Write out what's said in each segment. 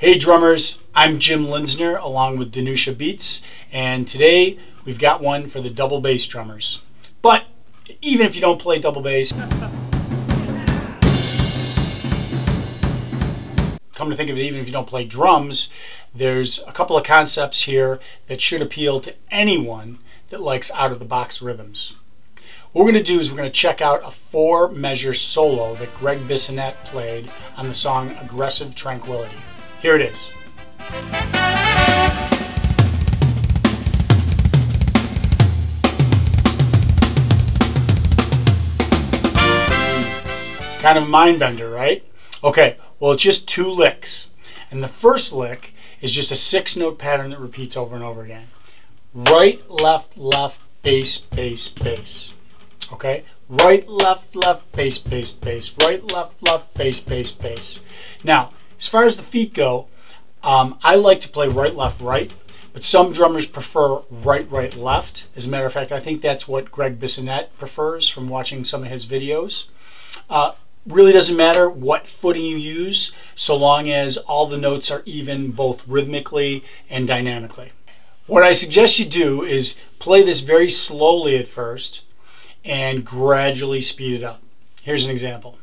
Hey drummers, I'm Jim Linsner along with Danusia Beatz, and today we've got one for the double bass drummers. But even if you don't play double bass, come to think of it, even if you don't play drums, there's a couple of concepts here that should appeal to anyone that likes out of the box rhythms. What we're going to do is we're going to check out a four measure solo that Gregg Bissonette played on the song Aggressive Tranquility. Here it is. Kind of mind bender, right? Okay, well, it's just two licks. And the first lick is just a six note pattern that repeats over and over again. Right, left, left, bass, bass, bass. Okay? Right, left, left, bass, bass, bass. Right, left, left, bass, bass, bass. Now, as far as the feet go, um, I like to play right, left, right, but some drummers prefer right, right, left. As a matter of fact, I think that's what Gregg Bissonette prefers from watching some of his videos. Uh, really doesn't matter what footing you use, so long as all the notes are even both rhythmically and dynamically. What I suggest you do is play this very slowly at first and gradually speed it up. Here's an example.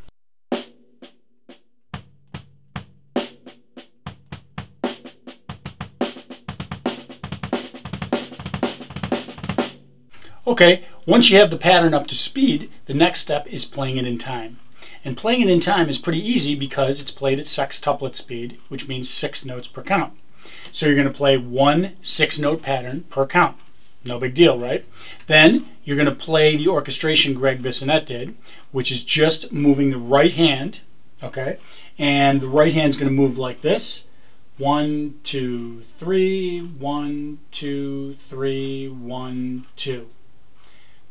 Okay, once you have the pattern up to speed, the next step is playing it in time. And playing it in time is pretty easy because it's played at sextuplet speed, which means six notes per count. So you're going to play one six note pattern per count. No big deal, right? Then you're going to play the orchestration Gregg Bissonette did, which is just moving the right hand, okay? And the right hand's going to move like this. One, two, three, one, two, three, one, two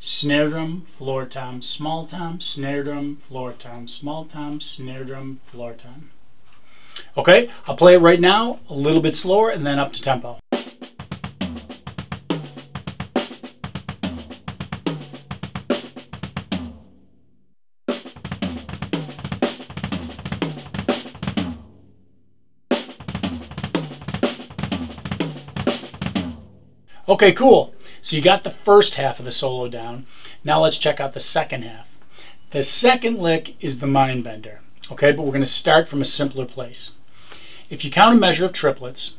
snare drum, floor tom, small tom, snare drum, floor tom, small tom, snare drum, floor tom. Okay, I'll play it right now, a little bit slower, and then up to tempo. Okay, cool. So you got the first half of the solo down. Now let's check out the second half. The second lick is the mind bender, okay, but we're going to start from a simpler place. If you count a measure of triplets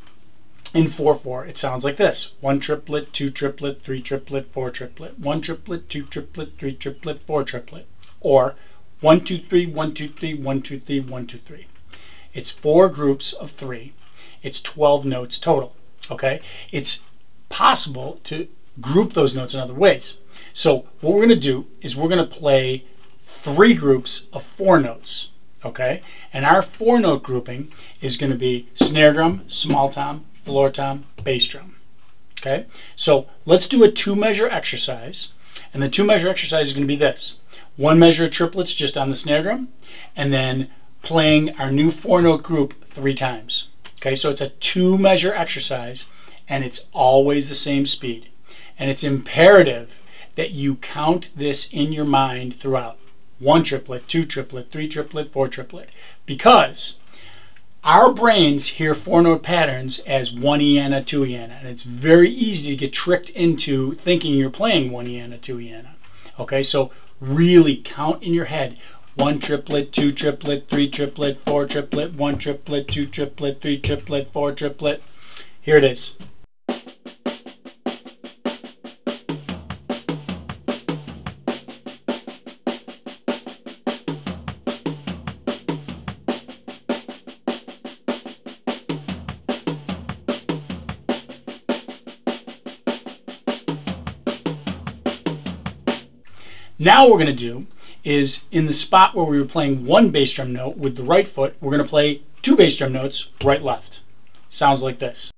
in 4-4, it sounds like this. One triplet, two triplet, three triplet, four triplet. One triplet, two triplet, three triplet, four triplet. Or one, two, three, one, two, three, one, two, three, one, two, three. It's four groups of three. It's 12 notes total, okay? It's possible to group those notes in other ways. So what we're going to do is we're going to play three groups of four notes, okay? And our four note grouping is going to be snare drum, small tom, floor tom, bass drum, okay? So let's do a two measure exercise. And the two measure exercise is going to be this. One measure of triplets just on the snare drum, and then playing our new four note group three times. Okay, so it's a two measure exercise and it's always the same speed. And it's imperative that you count this in your mind throughout. One triplet, two triplet, three triplet, four triplet. Because our brains hear four note patterns as one eana, two eana, and it's very easy to get tricked into thinking you're playing one eana, two eana. Okay, so really count in your head one triplet, two triplet, three triplet, four triplet, one triplet, two triplet, three triplet, four triplet. Here it is. Now what we're going to do is in the spot where we were playing one bass drum note with the right foot, we're going to play two bass drum notes, right, left. Sounds like this.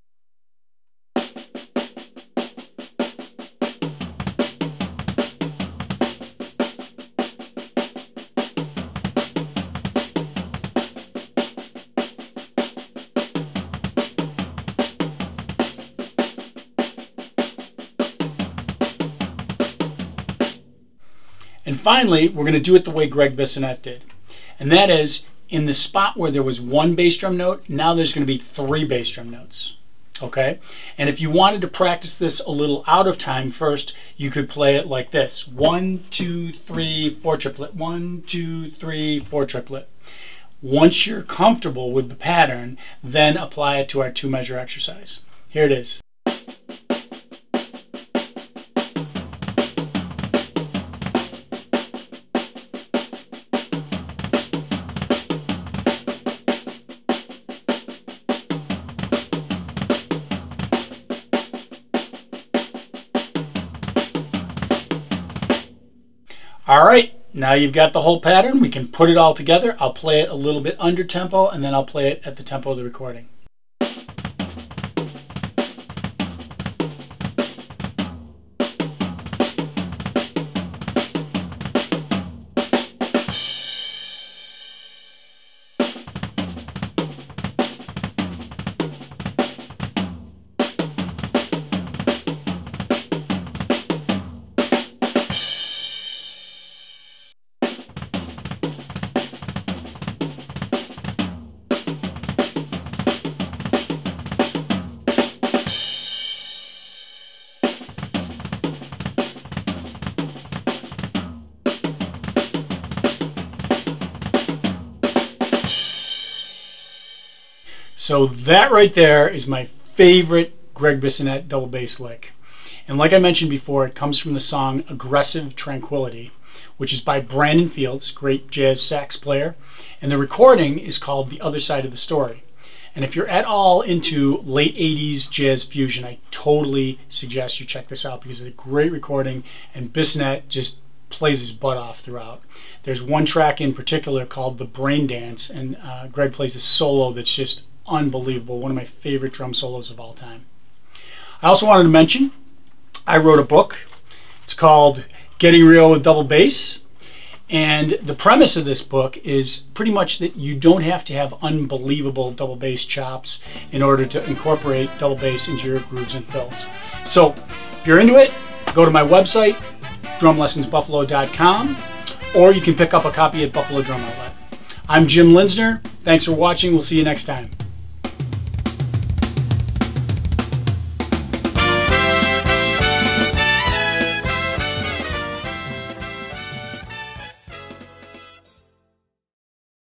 Finally, we're going to do it the way Gregg Bissonette did. And that is, in the spot where there was one bass drum note, now there's going to be three bass drum notes. Okay? And if you wanted to practice this a little out of time first, you could play it like this. One, two, three, four triplet. One, two, three, four triplet. Once you're comfortable with the pattern, then apply it to our two measure exercise. Here it is. All right, now you've got the whole pattern. We can put it all together. I'll play it a little bit under tempo and then I'll play it at the tempo of the recording. So that right there is my favorite Gregg Bissonette double bass lick. And like I mentioned before, it comes from the song Aggressive Tranquility, which is by Brandon Fields, great jazz sax player. And the recording is called The Other Side of the Story. And if you're at all into late 80s jazz fusion, I totally suggest you check this out because it's a great recording and Bissonette just plays his butt off throughout. There's one track in particular called The Brain Dance, and uh, Gregg plays a solo that's just unbelievable. One of my favorite drum solos of all time. I also wanted to mention I wrote a book. It's called Getting Real with Double Bass. And the premise of this book is pretty much that you don't have to have unbelievable double bass chops in order to incorporate double bass into your grooves and fills. So if you're into it, go to my website, drumlessonsbuffalo.com, or you can pick up a copy at Buffalo Drum Outlet. I'm Jim Linsner. Thanks for watching. We'll see you next time.